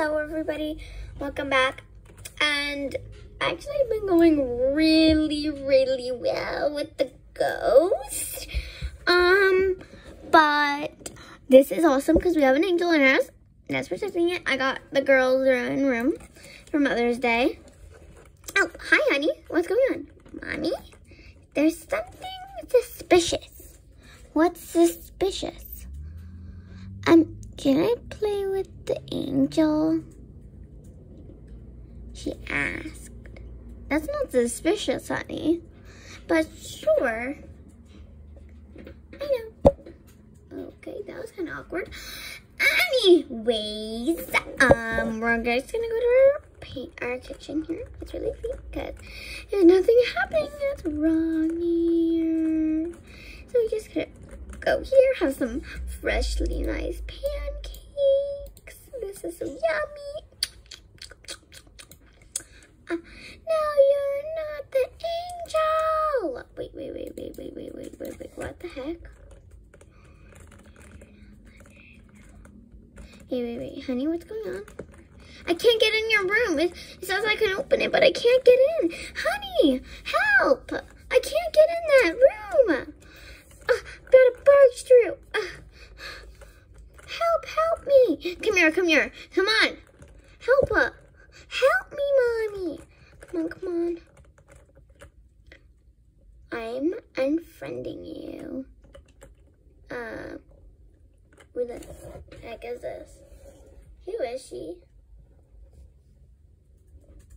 Hello everybody, welcome back. And actually I've been going really, really well with the ghost. Um, but this is awesome because we have an angel in house. That's protecting it. I got the girls room for Mother's Day. Oh, hi honey, what's going on? Mommy, there's something suspicious. What's suspicious? Can I play with the angel? She asked. That's not suspicious, honey. But sure. I know. Okay, that was kind of awkward. Anyways, um, we're just gonna go to our paint our kitchen here. It's really clean because there's nothing happening that's wrong here. So we just gonna go here, have some freshly nice pancakes. This is so yummy. Uh, no, you're not the angel. Wait, wait, wait, wait, wait, wait, wait, wait, wait. What the heck? Hey, wait, wait, honey, what's going on? I can't get in your room. It, it says I can open it, but I can't get in. Honey, help! I can't get in that room. Uh, gotta barge through. Uh, me. Come here, come here. Come on. Help her. Help me, mommy. Come on, come on. I'm unfriending you. Uh, who the heck is this? Who is she?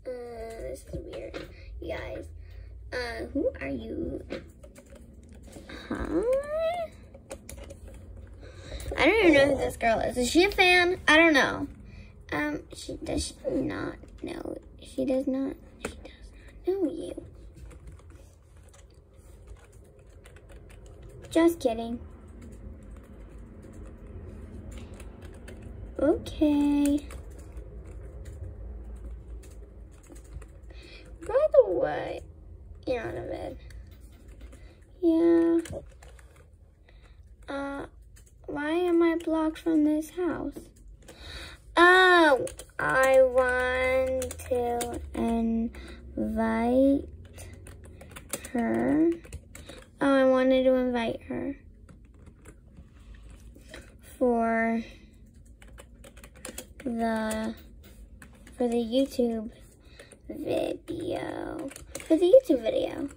Uh, this is weird. You guys, uh, who are you? Huh? I don't even know who this girl is. Is she a fan? I don't know. Um, she does she not know. She does not. She does not know you. Just kidding. Okay. By the way, you're on a bed. Yeah. Uh, why blocked from this house? Oh, I want to invite her. Oh, I wanted to invite her for the for the YouTube video. For the YouTube video.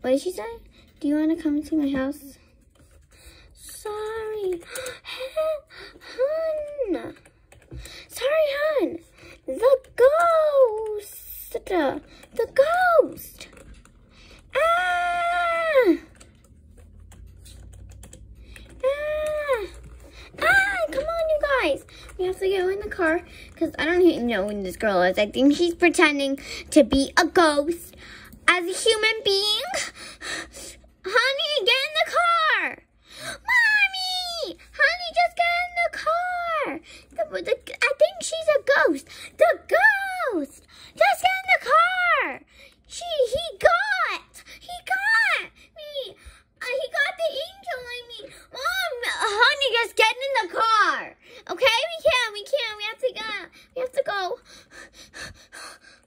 What did she say? Do you want to come to my house? Sorry. Hun. Sorry, hun. The ghost. The ghost. Ah. Ah. Ah, come on, you guys. We have to go in the car because I don't even know who this girl is. I think she's pretending to be a ghost as a human being. Honey, get in the car. Mommy! Honey, just get in the car. The, the, I think she's a ghost. The ghost! Just get in the car. She, he got, he got me. Uh, he got the angel in me. Mom, honey, just get in the car. Okay, we can't, we can't. We have to go. We have to go.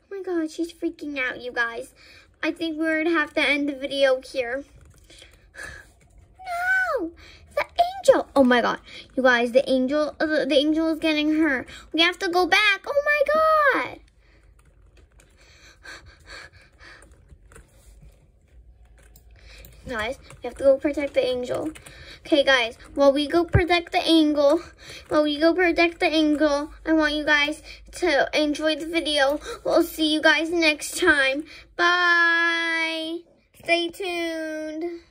Oh my God, she's freaking out, you guys. I think we're gonna have to end the video here. No, the angel. Oh my god, you guys, the angel, uh, the, the angel is getting her. We have to go back. Oh my god. Guys, we have to go protect the angel. Okay, guys, while we go protect the angel, while we go protect the angel, I want you guys to enjoy the video. We'll see you guys next time. Bye. Stay tuned.